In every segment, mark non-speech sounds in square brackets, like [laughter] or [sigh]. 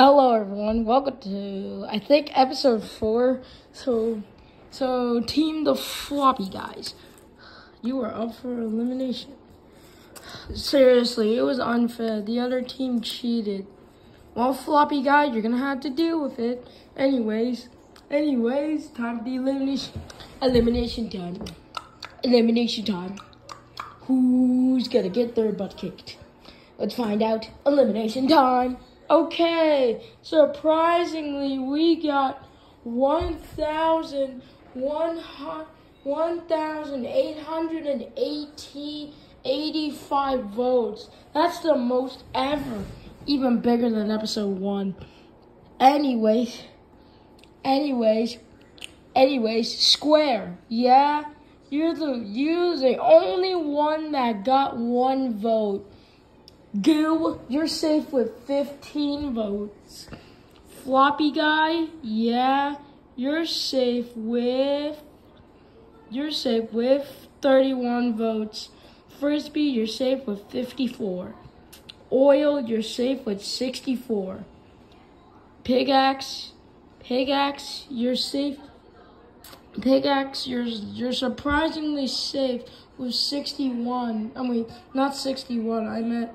Hello, everyone. Welcome to I think episode four. So, so team the floppy guys. You are up for elimination. Seriously, it was unfair. The other team cheated. Well, floppy guy, you're gonna have to deal with it. Anyways, anyways, time for the elimination. Elimination time. Elimination time. Who's gonna get their butt kicked? Let's find out. Elimination time. Okay, surprisingly, we got 1,885 votes. That's the most ever, even bigger than episode one. Anyways, anyways, anyways, Square, yeah, you're the you're the only one that got one vote. Goo, you're safe with 15 votes. Floppy guy, yeah, you're safe with you're safe with 31 votes. Frisbee, you're safe with 54. Oil, you're safe with 64. Pickaxe, pickaxe, you're safe. Pickaxe, you're you're surprisingly safe with 61. I mean, not 61. I meant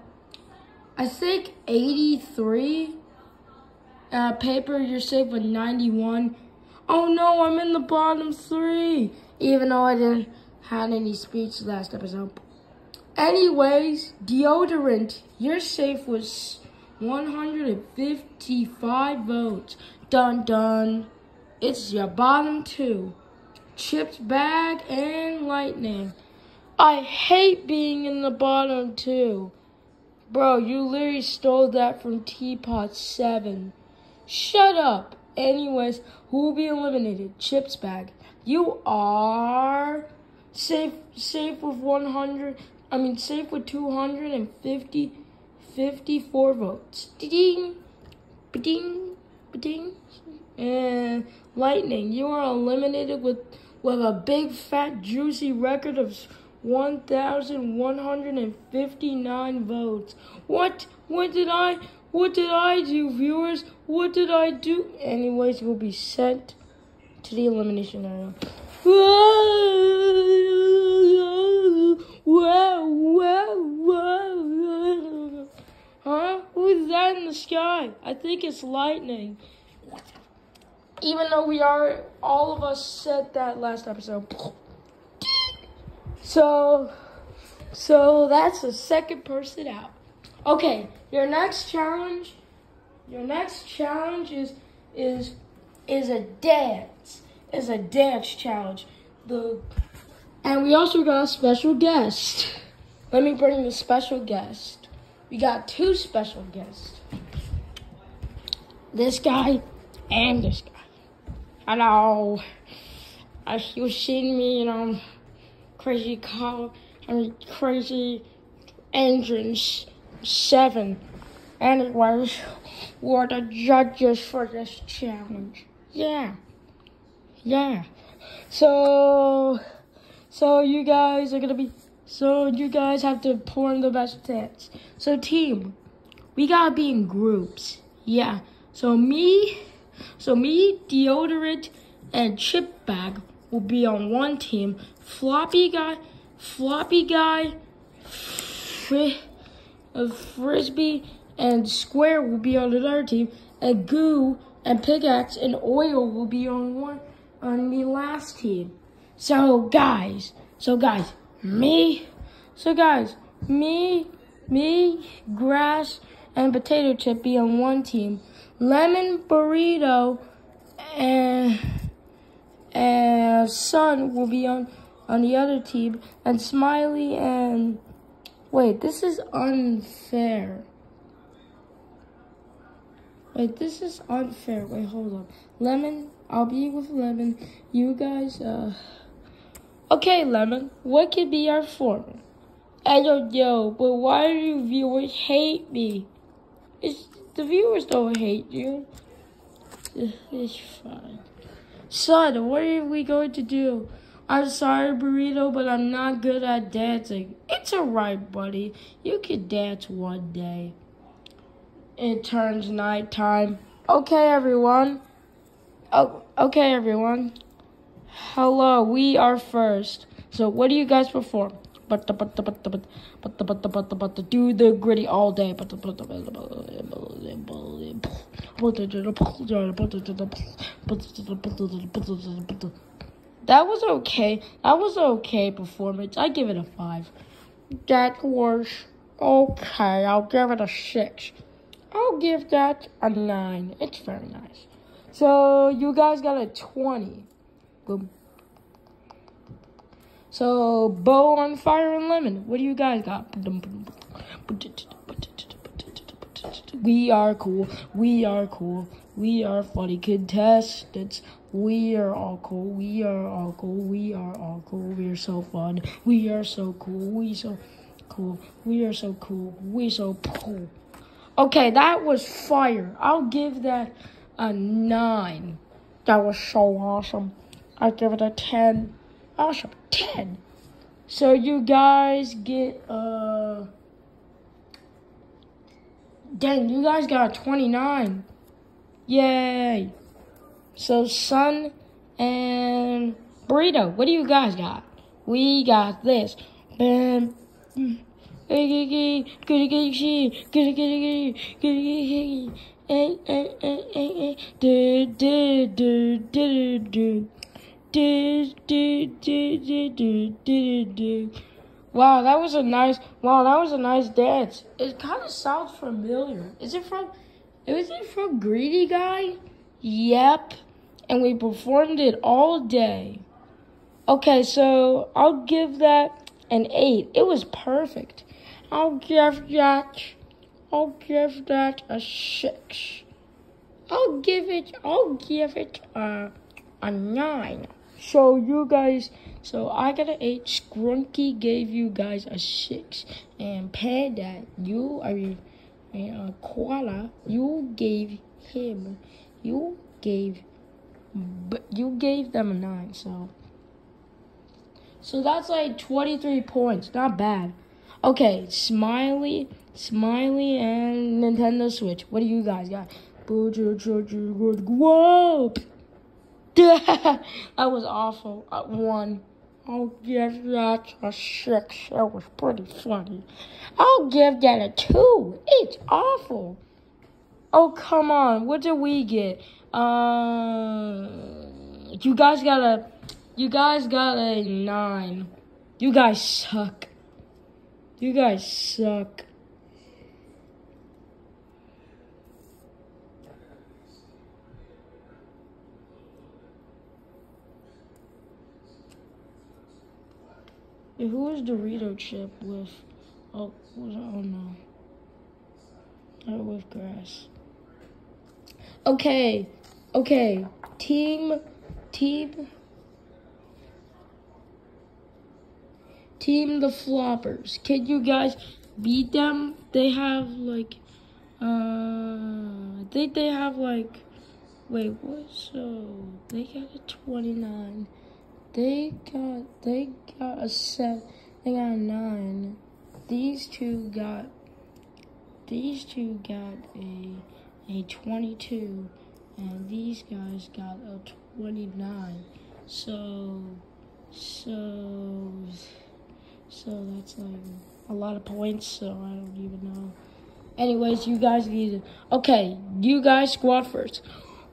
I think 83. Uh, paper, you're safe with 91. Oh no, I'm in the bottom three. Even though I didn't have any speech last episode. Anyways, deodorant, you're safe with 155 votes. Dun dun. It's your bottom two. Chips bag and lightning. I hate being in the bottom two. Bro, you literally stole that from Teapot 7. Shut up. Anyways, who will be eliminated? Chips bag. You are safe safe with 100. I mean safe with 250 54 votes. Ding. Ding. Ding. And lightning, you are eliminated with with a big fat juicy record of 1,159 votes. What? What did I? What did I do, viewers? What did I do? Anyways, will be sent to the elimination area. Whoa, whoa, whoa. Huh? Who's that in the sky? I think it's lightning. Even though we are, all of us said that last episode. So, so that's the second person out. Okay, your next challenge, your next challenge is is is a dance. Is a dance challenge. The and we also got a special guest. Let me bring the special guest. We got two special guests. This guy and this guy. Hello. As you've seen me, you know crazy car, mean, crazy engines, seven. Anyways, we're the judges for this challenge. Yeah. Yeah. So, so you guys are gonna be, so you guys have to pour in the best dance. So team, we gotta be in groups. Yeah. So me, so me, deodorant, and chip bag will be on one team. Floppy guy, floppy guy, fri frisbee, and square will be on another team. And goo and pickaxe and oil will be on one on the last team. So guys, so guys, me, so guys, me, me, grass, and potato chip be on one team. Lemon burrito and and Sun will be on on the other team, and Smiley and wait, this is unfair. Wait, this is unfair. Wait, hold on. Lemon, I'll be with Lemon. You guys, uh, okay, Lemon. What could be our form? I don't know, but why do viewers hate me? It's the viewers don't hate you. [sighs] It's fine. Son, what are we going to do? I'm sorry, Burrito, but I'm not good at dancing. It's alright, buddy. You can dance one day. it turns nighttime. Okay, everyone. Oh, okay, everyone. Hello, we are first. So, what do you guys perform? Do the gritty all day. That was okay. That was okay performance. I give it a five. That was okay. I'll give it a six. I'll give that a nine. It's very nice. So you guys got a twenty. So bow on fire and lemon. What do you guys got? We are cool. We are cool. We are funny contestants. We are all cool. We are all cool. We are all cool. We are so fun. We are so cool. We so cool. We are so cool. We so cool. Okay, that was fire. I'll give that a nine. That was so awesome. I give it a ten. Awesome, ten. So you guys get uh. Dang, you guys got a twenty-nine. Yay! So Sun and Burrito, what do you guys got? We got this. Bam. [laughs] Wow, that was a nice. Wow, that was a nice dance. It kind of sounds familiar. Is it from? Is it from Greedy Guy? Yep. And we performed it all day. Okay, so I'll give that an eight. It was perfect. I'll give that. I'll give that a six. I'll give it. I'll give it a a nine. So you guys, so I got an eight. Scrunky gave you guys a six, and Panda, you are and uh, Koala, you gave him, you gave, but you gave them a nine. So, so that's like twenty three points. Not bad. Okay, Smiley, Smiley, and Nintendo Switch. What do you guys got? Whoa! [laughs] that was awful. At one. I'll give that a six. That was pretty funny. I'll give that a two. It's awful. Oh, come on. What did we get? Uh, you guys got a, you guys got a nine. You guys suck. You guys suck. Who was Dorito chip with? Oh, was oh no. Oh, with grass. Okay, okay. Team, team, team. The floppers. Can you guys beat them? They have like, uh, I think they have like. Wait, what? So they got a twenty-nine. They got they got a set. They got a nine. These two got these two got a a 22 and these guys got a 29 so so so that's like a lot of points so i don't even know anyways you guys need to okay you guys squad first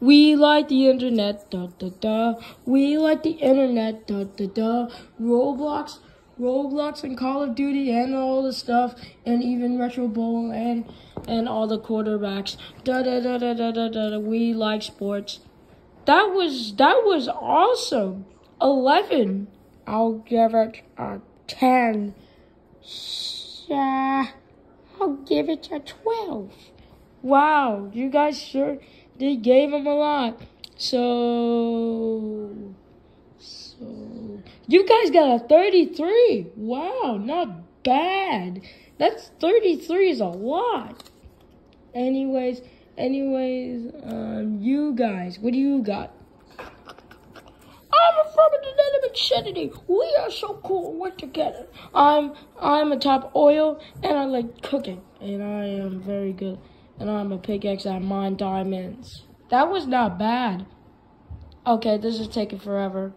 we like the internet, da da da. We like the internet, da da da. Roblox, Roblox, and Call of Duty, and all the stuff, and even Retro Bowl, and and all the quarterbacks, da da da da da da da. We like sports. That was that was awesome. Eleven. I'll give it a ten. Yeah, I'll give it a twelve. Wow, you guys sure they gave him a lot. So, so you guys got a 33. Wow, not bad. That's 33 is a lot. Anyways, anyways, um, you guys, what do you got? I'm from an inanimate entity. We are so cool. We're together. I'm I'm a top oil, and I like cooking, and I am very good And I'm a pickaxe. I mine diamonds. That was not bad. Okay, this is taking forever.